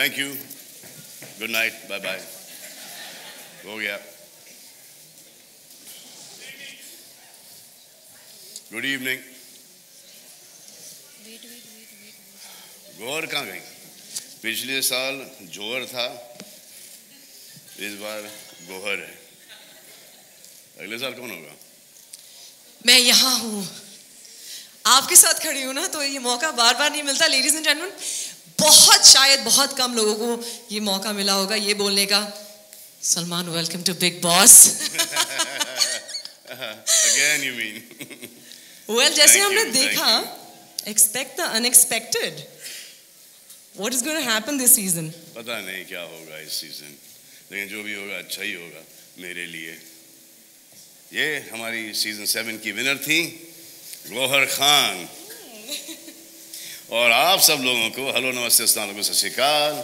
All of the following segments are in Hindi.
Thank you good night bye bye हो गया गुड इवनिंग गौर कहाँ गई पिछले साल जोहर था इस बार गोहर है अगले साल कौन होगा मैं यहाँ हूँ। आपके साथ खड़ी हूँ ना तो ये मौका बार बार नहीं मिलता लेडीज़ एंड जेंटलमैन बहुत शायद बहुत कम लोगों को ये मौका मिला होगा ये बोलने का। Salman welcome to Bigg Boss again you mean well जैसे Thank हमने you, देखा expect the unexpected what is going to happen this season पता नहीं क्या होगा इस सीज़न लेकिन जो भी होगा अच्छा ही होगा मेरे लिए। ये हमारी सीज़न सेवन की विनर थी गोहर खान और आप सब लोगों को, हेलो, नमस्ते, अस्सलाम सत श्रीकाल।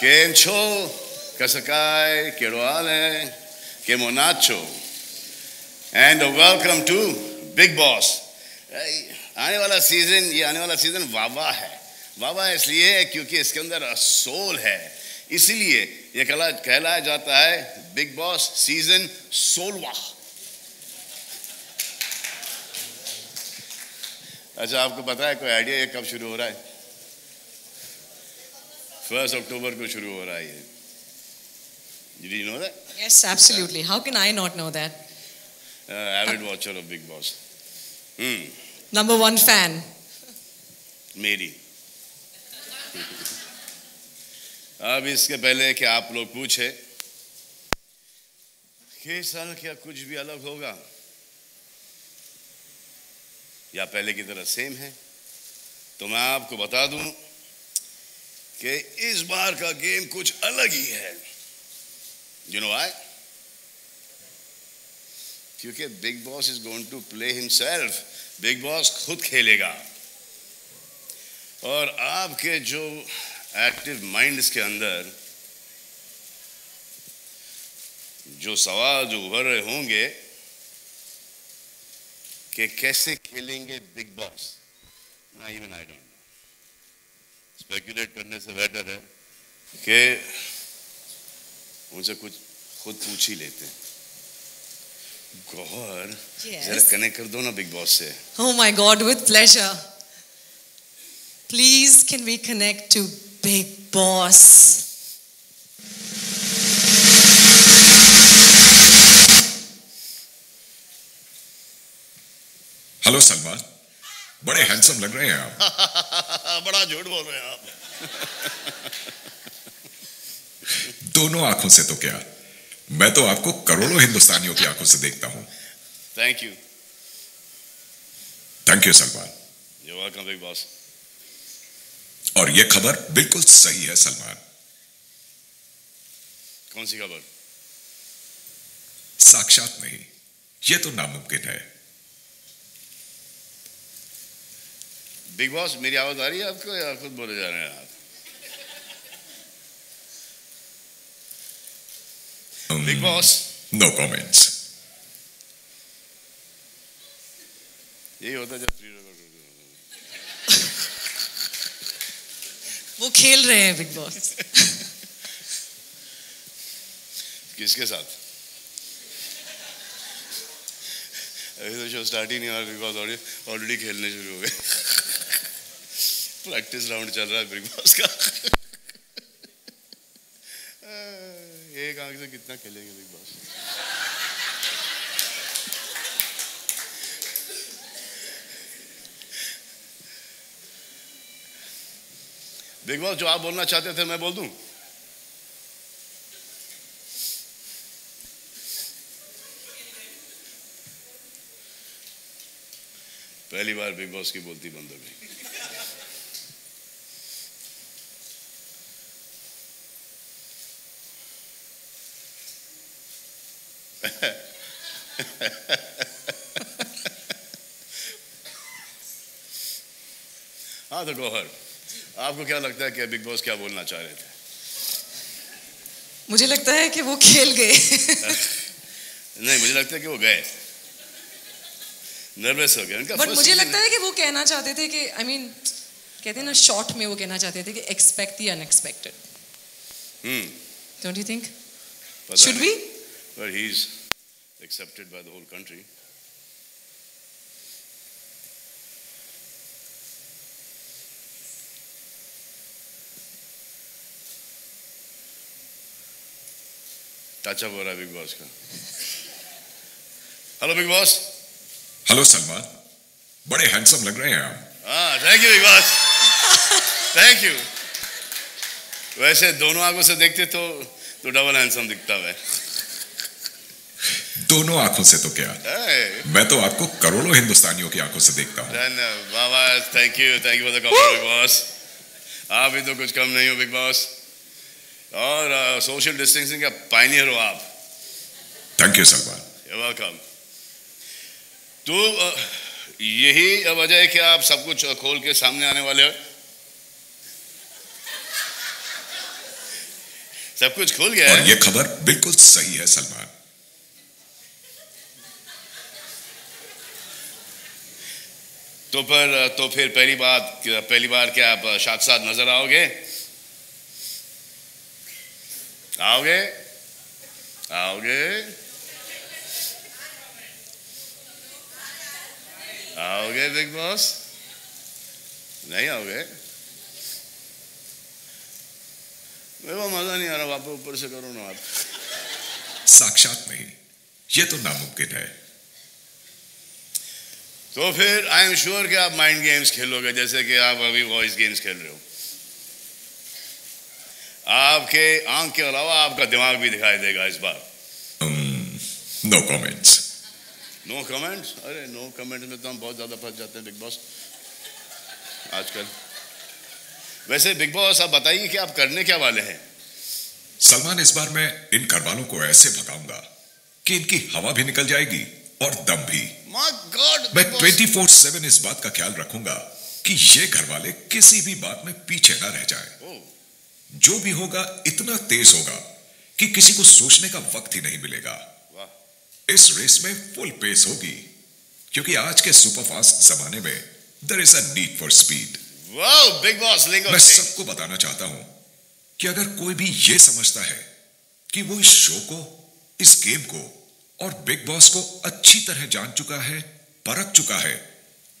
केम छो? कसकाय केड़ो हाल है? केमो नाचो and welcome to Bigg Boss आने वाला सीज़न ये आने वाला सीज़न वावा है। वावा इसलिए है क्योंकि इसके अंदर सोल है। इसीलिए ये कहला, कहलाया जाता है बिग बॉस सीज़न सोलवा अच्छा आपको पता है कोई आइडिया ये कब शुरू हो रहा है फ़र्स्ट अक्टूबर को शुरू हो रहा है ये Did you know that? Yes, absolutely. How can I not know that? Uh, avid watcher of Big Boss. Hmm. Number one fan. मेरी अब इसके पहले कि आप लोग पूछे कि साल क्या कुछ भी अलग होगा या पहले की तरह सेम है? तो मैं आपको बता दूँ कि इस बार का गेम कुछ अलग ही है। यू नो आई क्योंकि Bigg Boss is going to play himself Bigg Boss खुद खेलेगा। और आपके जो एक्टिव माइंड्स के अंदर जो सवाल जो उभर रहे होंगे कि कैसे खेलेंगे बिग बॉस? ना even I don't know speculate करने से बेटर है कि उनसे कुछ खुद पूछ ही लेते हैं। गौर जरा कनेक्ट कर दो ना बिग बॉस से। Oh my god with pleasure please can we connect to Bigg Boss? Hello Salman बड़े हैंडसम लग रहे हैं आप। बड़ा झूठ बोल रहे हैं आप। दोनों आँखों से तो क्या मैं तो आपको करोड़ों हिंदुस्तानियों की आँखों से देखता हूँ। Thank you thank you Salman. You welcome Bigg Boss और यह खबर बिल्कुल सही है सलमान। कौन सी खबर? साक्षात नहीं यह तो नामुमकिन है। बिग बॉस मेरी आवाज़ आ रही है आपको या खुद बोले जा रहे हैं आप? Big Boss. नो कमेंट्स यही होता जब प्री वो खेल रहे हैं बिग बॉस। किसके साथ? अभी तो शो स्टार्ट ही नहीं हुआ बिग बॉस ऑलरेडी खेलने शुरू हो गए। प्रैक्टिस राउंड चल रहा है बिग बॉस का एक आँख से कितना खेलेंगे बिग बॉस? बिग बॉस, जो आप बोलना चाहते थे, मैं बोल दूँ? पहली बार बिग बॉस की बोलती बंद हो गई हाँ तो गौहर आपको क्या लगता है कि बिग बॉस क्या बोलना चाह रहे थे? मुझे लगता है कि वो खेल गए। नहीं मुझे लगता है कि वो गए। नर्वस हो गए। उनका बट मुझे लगता है कि वो कहना चाहते थे कि आई I मीन mean, कहते हैं ना शॉर्ट में वो कहना चाहते थे कि expect the unexpected Hmm. Don't you think? पता But he's accepted by the whole country. Touch up हो रहा बिग बॉस का hello Bigg Boss hello Salman बड़े हैंडसम लग रहे हैं आप। हाँ thank you Bigg Boss thank you वैसे दोनों आँखों से देखते तो तो डबल हैंडसम दिखता है। दोनों आँखों से तो क्या? मैं तो आपको करोड़ों हिंदुस्तानियों की आँखों से देखता हूँ। Uh, Baba thank you thank you for the boss आप भी तो कुछ कम नहीं हो बिग बॉस और सोशल डिस्टेंसिंग का पाइनियर हो आप। Thank you Salman welcome. तो uh, यही वजह है कि आप सब कुछ खोल के सामने आने वाले हो। सब कुछ खुल गया और है। ये खबर बिल्कुल सही है सलमान तो पर तो फिर पहली बात, पहली बार क्या आप साथ साथ नज़र आओगे? आओगे? आओगे? आओगे बिग बॉस? नहीं आओगे? मेरे को मज़ा नहीं आ रहा वापस ऊपर से करो ना आप। साक्षात नहीं, ये तो नामुमकिन है। तो फिर आई एम श्योर कि आप माइंड गेम्स खेलोगे जैसे कि आप अभी वॉइस गेम्स खेल रहे हो। आपके आँख के अलावा आपका दिमाग भी दिखाई देगा इस बार। नो कमेंट्स नो कमेंट्स अरे नो no कमेंट्स में तो हम बहुत ज़्यादा फंस जाते हैं बिग बॉस आजकल। वैसे बिग बॉस आप बताइए कि आप करने क्या वाले हैं? सलमान इस बार मैं इन घर वालों को ऐसे भगाऊँगा कि इनकी हवा भी निकल जाएगी। और दम भी। माय गॉड मैं 24 सेवन इस बात का ख्याल रखूँगा कि ये घर वाले किसी भी बात में पीछे ना रह जाएँ। जो भी होगा इतना तेज होगा कि किसी को सोचने का वक्त ही नहीं मिलेगा। इस रेस में फुल पेस होगी क्योंकि आज के सुपरफास्ट जमाने में there is a need for speed Bigg Boss मैं सबको बताना चाहता हूँ कि अगर कोई भी ये समझता है कि वो इस शो को इस गेम को और बिग बॉस को अच्छी तरह जान चुका है परख चुका है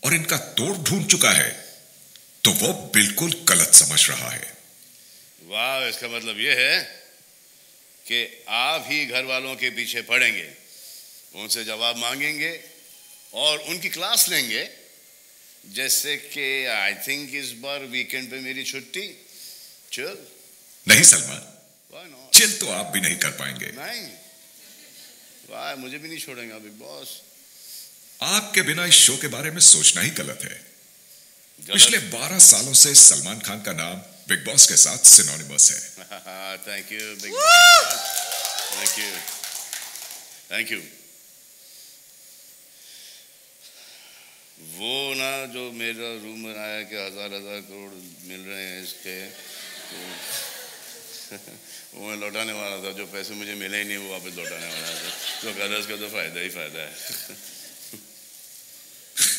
और इनका तोड़ ढूंढ चुका है तो वो बिल्कुल गलत समझ रहा है। वाह इसका मतलब यह है कि आप ही घर वालों के पीछे पड़ेंगे उनसे जवाब मांगेंगे और उनकी क्लास लेंगे जैसे कि आई थिंक इस बार वीकेंड पे मेरी छुट्टी। चल। नहीं सलमान। चिल तो आप भी नहीं कर पाएँगे। नहीं। वाह मुझे भी नहीं छोड़ेंगे बिग बॉस। आपके बिना इस शो के बारे में सोचना ही गलत है। पिछले 12 सालों से सलमान खान का नाम बिग बॉस के साथ सिनोनिमस है। Thank you Bigg Boss thank you thank you वो ना जो मेरा रूम बनाया कि हज़ार हज़ार करोड़ मिल रहे हैं इसके तो वो मैं लौटाने वाला था जो पैसे मुझे मिले ही नहीं वो वापस लौटाने वाला था। तो कलर्स का तो फ़ायदा ही फ़ायदा है।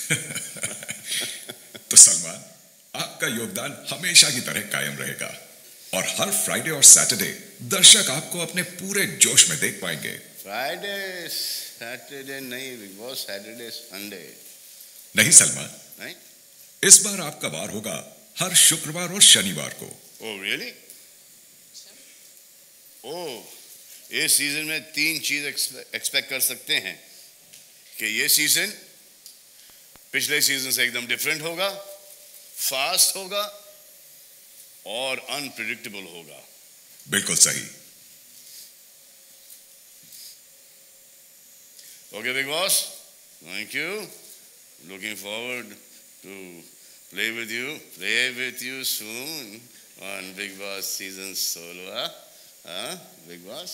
तो सलमान आपका योगदान हमेशा की तरह कायम रहेगा और हर फ्राइडे और सैटरडे दर्शक आपको अपने पूरे जोश में देख पाएँगे। फ्राइडे सैटरडे नहीं बिग बॉस सैटरडे संडे नहीं सलमान? नहीं। इस बार आपका वार होगा हर शुक्रवार और शनिवार को। ओ रियली ओ इस सीज़न में तीन चीज़ एक्सपेक्ट कर सकते हैं कि ये सीज़न पिछले सीज़न से एकदम डिफरेंट होगा फास्ट होगा और अनप्रिडिक्टेबल होगा। बिल्कुल सही। Okay Bigg Boss thank you looking forward to play with you play with you soon on big boss season solo huh? Boss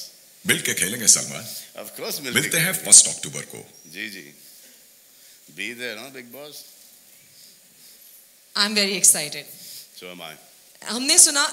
मिल के खेलेंगे सलमान। ऑफ़ कोर्स मिलते हैं फ़र्स्ट अक्टूबर को। जी जी। Be there no Bigg Boss I am very excited so am I हमने सुना